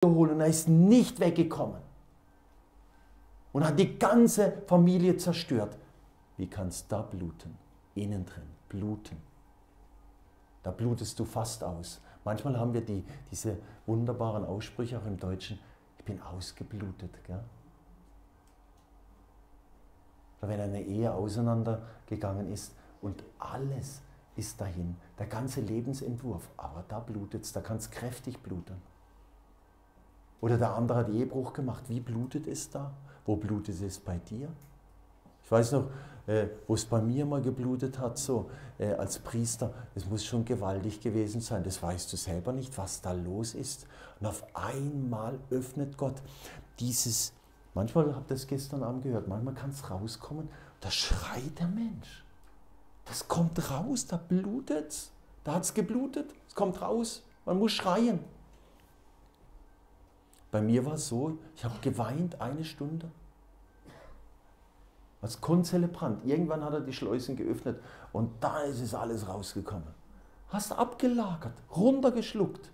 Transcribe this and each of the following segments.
geholt und er ist nicht weggekommen. Und hat die ganze Familie zerstört. Wie kann es da bluten? Innen drin, bluten. Da blutest du fast aus. Manchmal haben wir die, diese wunderbaren Aussprüche auch im Deutschen. Ich bin ausgeblutet. Gell? Oder wenn eine Ehe auseinandergegangen ist und alles ist dahin, der ganze Lebensentwurf, aber da blutet es, da kann es kräftig bluten. Oder der andere hat Ehebruch gemacht. Wie blutet es da? Wo blutet es bei dir? Ich weiß noch, äh, wo es bei mir mal geblutet hat, so äh, als Priester, es muss schon gewaltig gewesen sein. Das weißt du selber nicht, was da los ist. Und auf einmal öffnet Gott dieses, manchmal habt ihr es gestern Abend gehört, manchmal kann es rauskommen, da schreit der Mensch. Das kommt raus, da blutet es. Da hat es geblutet, es kommt raus. Man muss schreien. Bei mir war es so, ich habe geweint eine Stunde. Als Konzelebrant. Irgendwann hat er die Schleusen geöffnet und da ist es alles rausgekommen. Hast abgelagert, runtergeschluckt,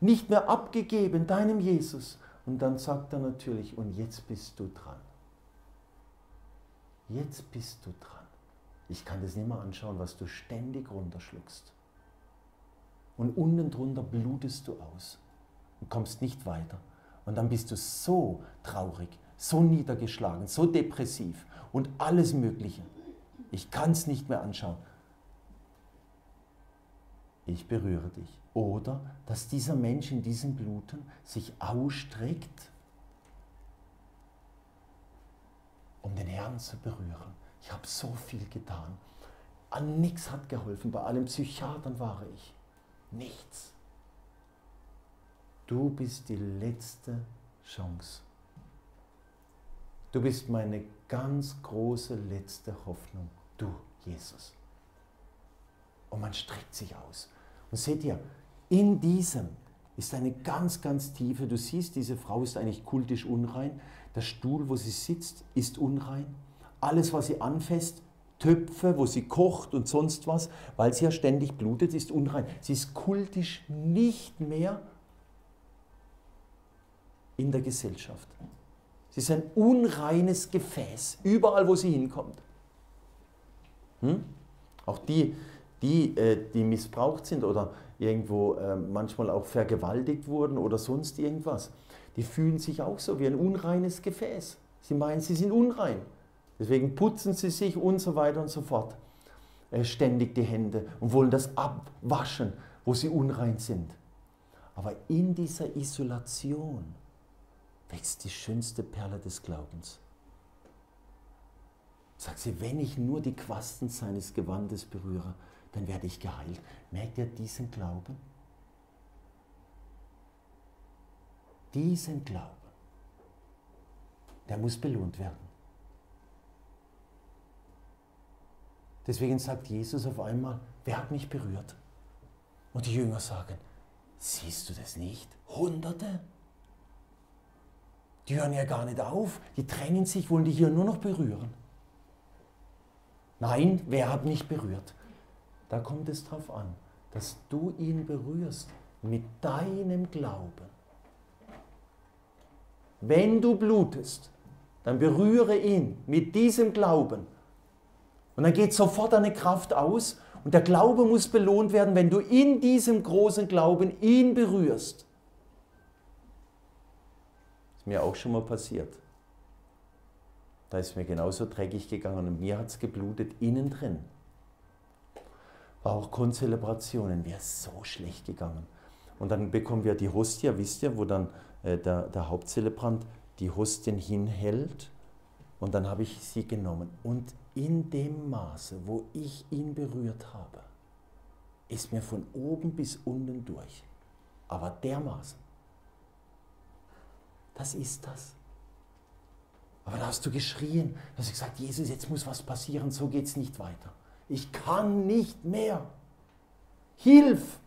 nicht mehr abgegeben deinem Jesus. Und dann sagt er natürlich, und jetzt bist du dran. Jetzt bist du dran. Ich kann das nicht mehr anschauen, was du ständig runterschluckst. Und unten drunter blutest du aus und kommst nicht weiter. Und dann bist du so traurig, so niedergeschlagen, so depressiv und alles Mögliche. Ich kann es nicht mehr anschauen. Ich berühre dich. Oder dass dieser Mensch in diesem Bluten sich ausstreckt, um den Herrn zu berühren. Ich habe so viel getan. An nichts hat geholfen. Bei allen Psychiatern war ich. Nichts. Du bist die letzte Chance. Du bist meine ganz große letzte Hoffnung. Du, Jesus. Und man streckt sich aus. Und seht ihr, in diesem ist eine ganz, ganz tiefe, du siehst, diese Frau ist eigentlich kultisch unrein. Der Stuhl, wo sie sitzt, ist unrein. Alles, was sie anfasst, Töpfe, wo sie kocht und sonst was, weil sie ja ständig blutet, ist unrein. Sie ist kultisch nicht mehr in der Gesellschaft. Sie ist ein unreines Gefäß, überall wo sie hinkommt. Hm? Auch die, die, äh, die missbraucht sind oder irgendwo äh, manchmal auch vergewaltigt wurden oder sonst irgendwas, die fühlen sich auch so wie ein unreines Gefäß. Sie meinen, sie sind unrein. Deswegen putzen sie sich und so weiter und so fort. Äh, ständig die Hände und wollen das abwaschen, wo sie unrein sind. Aber in dieser Isolation wächst die schönste Perle des Glaubens. Sagt sie, wenn ich nur die Quasten seines Gewandes berühre, dann werde ich geheilt. Merkt ihr diesen Glauben? Diesen Glauben, der muss belohnt werden. Deswegen sagt Jesus auf einmal, wer hat mich berührt? Und die Jünger sagen, siehst du das nicht? Hunderte. Die hören ja gar nicht auf, die drängen sich, wollen die hier nur noch berühren. Nein, wer hat mich berührt? Da kommt es darauf an, dass du ihn berührst mit deinem Glauben. Wenn du blutest, dann berühre ihn mit diesem Glauben. Und dann geht sofort eine Kraft aus und der Glaube muss belohnt werden, wenn du in diesem großen Glauben ihn berührst mir auch schon mal passiert. Da ist mir genauso dreckig gegangen und mir hat es geblutet innen drin. War auch Konzelebrationen, ist so schlecht gegangen. Und dann bekommen wir die Hostie, wisst ihr, wo dann äh, der, der Hauptzelebrant die Hostien hinhält. Und dann habe ich sie genommen. Und in dem Maße, wo ich ihn berührt habe, ist mir von oben bis unten durch. Aber dermaßen, das ist das. Aber da hast du geschrien, da hast du gesagt, Jesus, jetzt muss was passieren, so geht es nicht weiter. Ich kann nicht mehr. Hilf!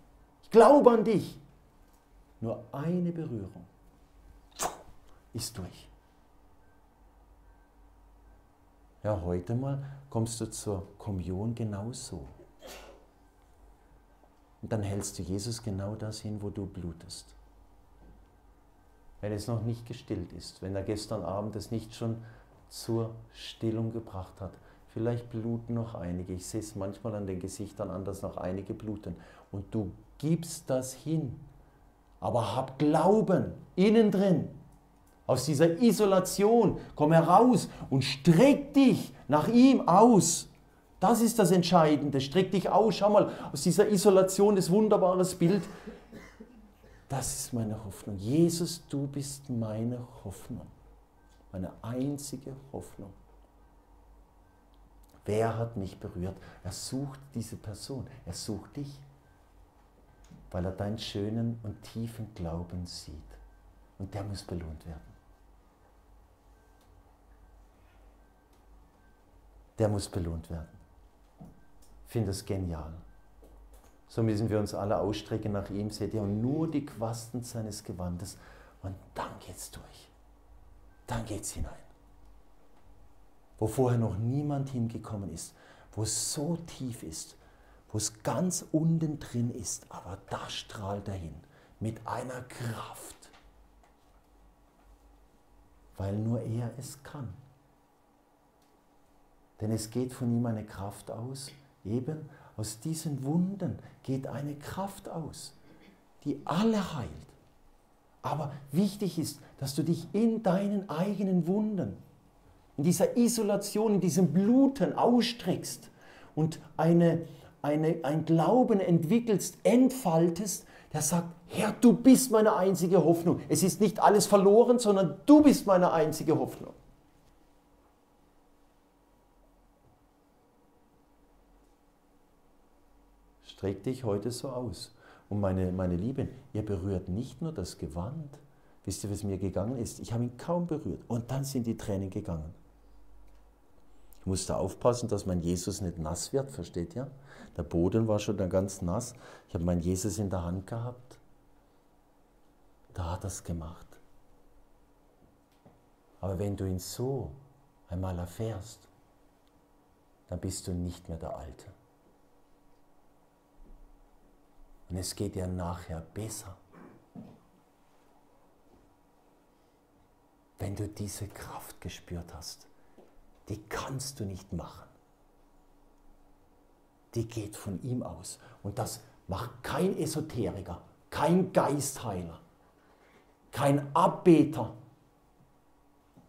Ich glaube an dich. Nur eine Berührung ist durch. Ja, heute mal kommst du zur Kommunion genauso. Und dann hältst du Jesus genau das hin, wo du blutest. Wenn es noch nicht gestillt ist, wenn er gestern Abend es nicht schon zur Stillung gebracht hat. Vielleicht bluten noch einige. Ich sehe es manchmal an den Gesichtern an, dass noch einige bluten. Und du gibst das hin. Aber hab Glauben innen drin. Aus dieser Isolation komm heraus und streck dich nach ihm aus. Das ist das Entscheidende. Streck dich aus. Schau mal, aus dieser Isolation das wunderbares Bild. Das ist meine Hoffnung. Jesus, du bist meine Hoffnung. Meine einzige Hoffnung. Wer hat mich berührt? Er sucht diese Person. Er sucht dich, weil er deinen schönen und tiefen Glauben sieht. Und der muss belohnt werden. Der muss belohnt werden. Ich finde das genial. So müssen wir uns alle ausstrecken nach ihm, seht ihr, und nur die Quasten seines Gewandes. Und dann geht's durch. Dann geht's hinein. Wo vorher noch niemand hingekommen ist, wo es so tief ist, wo es ganz unten drin ist, aber da strahlt er hin mit einer Kraft, weil nur er es kann. Denn es geht von ihm eine Kraft aus, eben aus diesen Wunden geht eine Kraft aus, die alle heilt. Aber wichtig ist, dass du dich in deinen eigenen Wunden, in dieser Isolation, in diesem Bluten ausstreckst und eine, eine, ein Glauben entwickelst, entfaltest, der sagt, Herr, du bist meine einzige Hoffnung. Es ist nicht alles verloren, sondern du bist meine einzige Hoffnung. Streck dich heute so aus. Und meine, meine Lieben, ihr berührt nicht nur das Gewand. Wisst ihr, was mir gegangen ist? Ich habe ihn kaum berührt. Und dann sind die Tränen gegangen. Ich musste aufpassen, dass mein Jesus nicht nass wird, versteht ihr? Der Boden war schon dann ganz nass. Ich habe meinen Jesus in der Hand gehabt. Da hat er es gemacht. Aber wenn du ihn so einmal erfährst, dann bist du nicht mehr der Alte. Und es geht dir nachher besser. Wenn du diese Kraft gespürt hast, die kannst du nicht machen. Die geht von ihm aus. Und das macht kein Esoteriker, kein Geistheiler, kein Abbeter,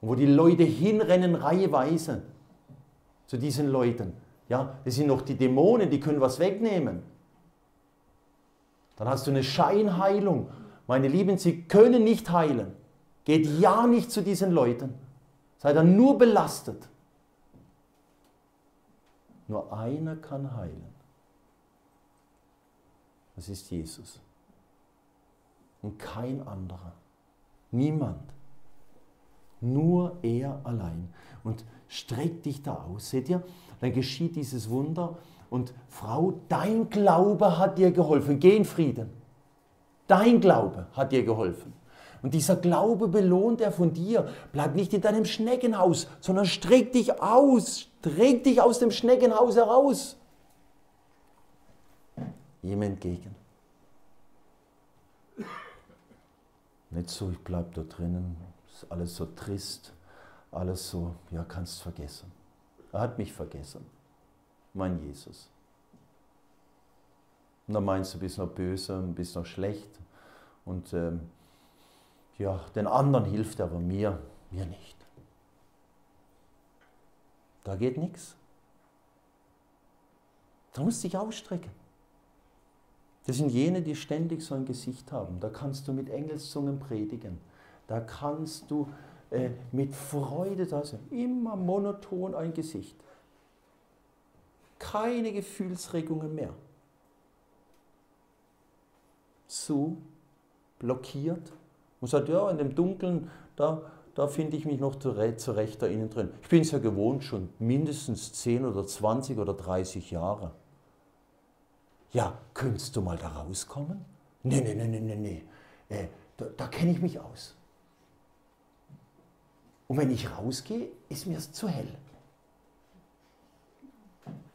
wo die Leute hinrennen reiheweise zu diesen Leuten. Ja, das sind noch die Dämonen, die können was wegnehmen. Dann hast du eine Scheinheilung. Meine Lieben, sie können nicht heilen. Geht ja nicht zu diesen Leuten. Seid dann nur belastet. Nur einer kann heilen. Das ist Jesus. Und kein anderer. Niemand. Nur er allein. Und streck dich da aus. Seht ihr? Dann geschieht dieses Wunder und Frau, dein Glaube hat dir geholfen. Geh in Frieden. Dein Glaube hat dir geholfen. Und dieser Glaube belohnt er von dir. Bleib nicht in deinem Schneckenhaus, sondern streck dich aus. Streck dich aus dem Schneckenhaus heraus. Ihm entgegen. Nicht so, ich bleib da drinnen, ist alles so trist, alles so, ja, kannst vergessen. Er hat mich vergessen mein Jesus. Und dann meinst du, bist noch böse und bist noch schlecht. Und ähm, ja, den anderen hilft er, aber mir, mir nicht. Da geht nichts. Da musst du dich ausstrecken. Das sind jene, die ständig so ein Gesicht haben. Da kannst du mit Engelszungen predigen. Da kannst du äh, mit Freude da sein. Immer monoton ein Gesicht keine Gefühlsregungen mehr. So blockiert und sagt, ja, in dem Dunkeln, da, da finde ich mich noch zurecht da innen drin. Ich bin es ja gewohnt, schon mindestens 10 oder 20 oder 30 Jahre. Ja, könntest du mal da rauskommen? Nee, nee, nee, nee, nee, nee. Äh, da, da kenne ich mich aus. Und wenn ich rausgehe, ist mir es zu hell.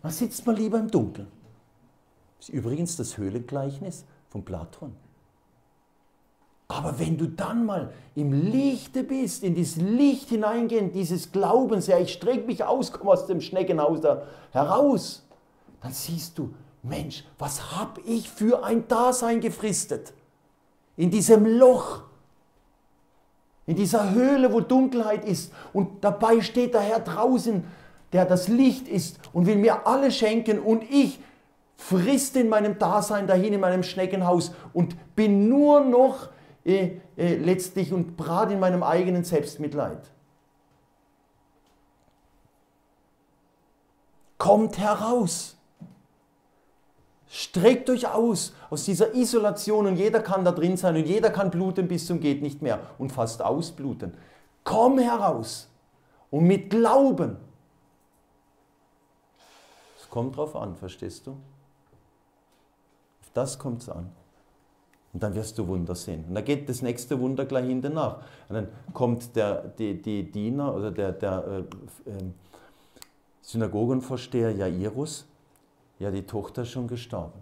Dann sitzt man lieber im Dunkeln. Das ist übrigens das Höhlengleichnis von Platon. Aber wenn du dann mal im Lichte bist, in dieses Licht hineingehen, dieses Glaubens, ja, ich strecke mich aus, komme aus dem Schneckenhaus da heraus, dann siehst du, Mensch, was habe ich für ein Dasein gefristet? In diesem Loch, in dieser Höhle, wo Dunkelheit ist. Und dabei steht der Herr draußen, der das Licht ist und will mir alles schenken. Und ich frisst in meinem Dasein dahin, in meinem Schneckenhaus und bin nur noch äh, äh, letztlich und brat in meinem eigenen Selbstmitleid. Kommt heraus. Streckt euch aus aus dieser Isolation und jeder kann da drin sein und jeder kann bluten bis zum geht nicht mehr und fast ausbluten. Komm heraus und mit Glauben. Kommt drauf an, verstehst du? Auf das kommt es an. Und dann wirst du Wunder sehen. Und da geht das nächste Wunder gleich hinten nach. Und dann kommt der, die, die Diener oder der, der äh, äh, Synagogenvorsteher Jairus, ja, die Tochter ist schon gestorben.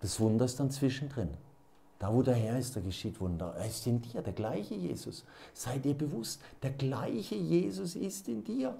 Das Wunder ist dann zwischendrin. Da, wo der Herr ist, da geschieht Wunder. Er ist in dir, der gleiche Jesus. Sei dir bewusst, der gleiche Jesus ist in dir.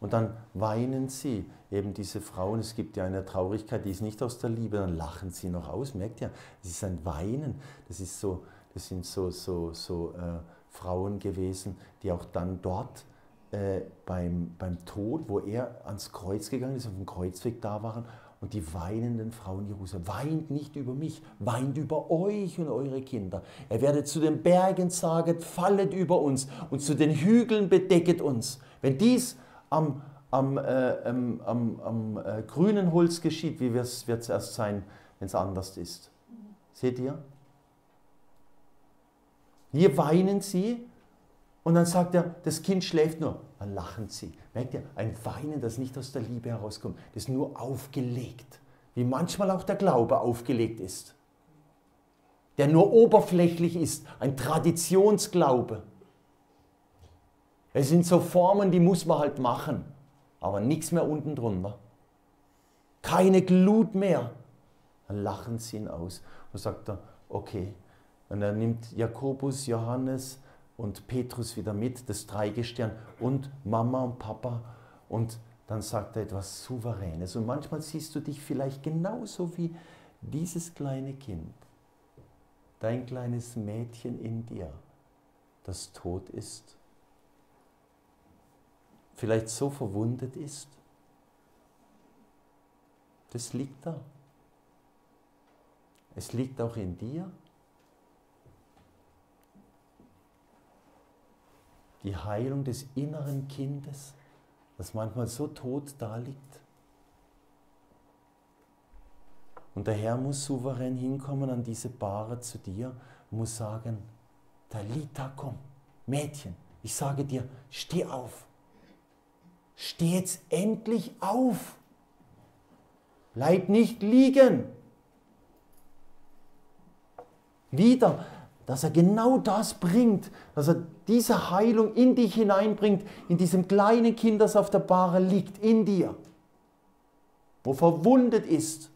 Und dann weinen sie, eben diese Frauen. Es gibt ja eine Traurigkeit, die ist nicht aus der Liebe, dann lachen sie noch aus. Merkt ihr? Das ist ein Weinen. Das, ist so, das sind so, so, so äh, Frauen gewesen, die auch dann dort äh, beim, beim Tod, wo er ans Kreuz gegangen ist, auf dem Kreuzweg da waren. Und die weinenden Frauen Jerusalem, weint nicht über mich, weint über euch und eure Kinder. Er werdet zu den Bergen sagen, fallet über uns und zu den Hügeln bedecket uns. Wenn dies am, am, äh, am, am, am äh, grünen Holz geschieht, wie wird es erst sein, wenn es anders ist? Seht ihr? Hier weinen sie und dann sagt er, das Kind schläft nur. Dann lachen sie. Merkt ihr, ein Weinen, das nicht aus der Liebe herauskommt, das nur aufgelegt. Wie manchmal auch der Glaube aufgelegt ist. Der nur oberflächlich ist, ein Traditionsglaube. Es sind so Formen, die muss man halt machen, aber nichts mehr unten drunter. Keine Glut mehr. Dann lachen sie ihn aus und sagt er, okay. Und er nimmt Jakobus, Johannes und Petrus wieder mit, das Dreigestirn und Mama und Papa und dann sagt er etwas Souveränes. Und manchmal siehst du dich vielleicht genauso wie dieses kleine Kind, dein kleines Mädchen in dir, das tot ist vielleicht so verwundet ist. Das liegt da. Es liegt auch in dir. Die Heilung des inneren Kindes, das manchmal so tot da liegt. Und der Herr muss souverän hinkommen an diese Bahre zu dir und muss sagen, Talita, komm, Mädchen, ich sage dir, steh auf. Steh jetzt endlich auf. Bleib nicht liegen. Wieder, dass er genau das bringt, dass er diese Heilung in dich hineinbringt, in diesem kleinen Kind, das auf der Bahre liegt, in dir, wo verwundet ist.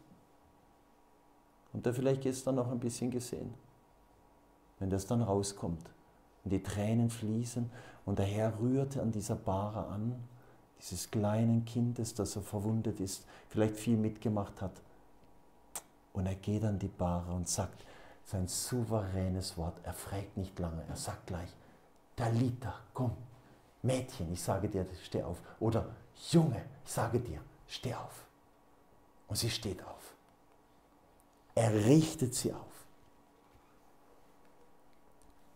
Und er vielleicht gestern noch ein bisschen gesehen, wenn das dann rauskommt und die Tränen fließen und der Herr rührt an dieser Bahre an dieses kleinen Kindes, das so verwundet ist, vielleicht viel mitgemacht hat. Und er geht an die Bahre und sagt sein souveränes Wort. Er fragt nicht lange, er sagt gleich, Talita, komm, Mädchen, ich sage dir, steh auf. Oder Junge, ich sage dir, steh auf. Und sie steht auf. Er richtet sie auf.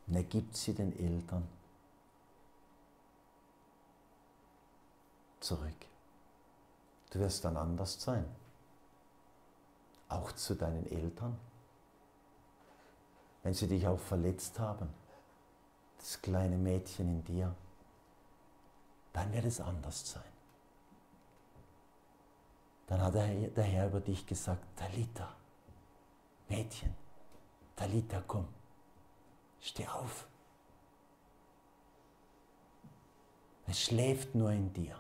Und er gibt sie den Eltern zurück. Du wirst dann anders sein. Auch zu deinen Eltern. Wenn sie dich auch verletzt haben, das kleine Mädchen in dir, dann wird es anders sein. Dann hat der Herr über dich gesagt, Talita, Mädchen, Talita, komm, steh auf. Es schläft nur in dir.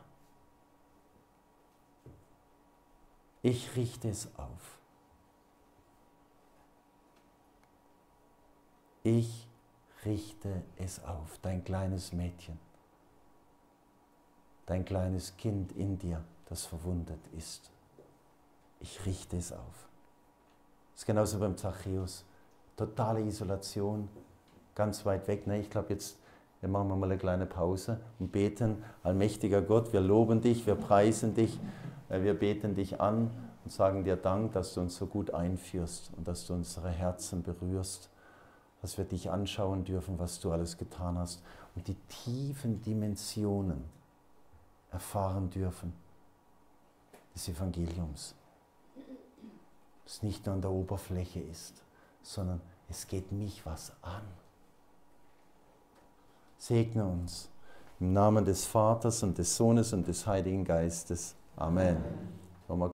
Ich richte es auf. Ich richte es auf, dein kleines Mädchen, dein kleines Kind in dir, das verwundet ist. Ich richte es auf. Das ist genauso beim Zachäus. Totale Isolation, ganz weit weg. Ne? Ich glaube, jetzt wir machen mal eine kleine Pause und beten. Allmächtiger Gott, wir loben dich, wir preisen dich, äh, wir beten dich an und sagen dir Dank, dass du uns so gut einführst und dass du unsere Herzen berührst, dass wir dich anschauen dürfen, was du alles getan hast und die tiefen Dimensionen erfahren dürfen des Evangeliums. Das nicht nur an der Oberfläche ist, sondern es geht mich was an. Segne uns. Im Namen des Vaters und des Sohnes und des Heiligen Geistes. Amen. Amen.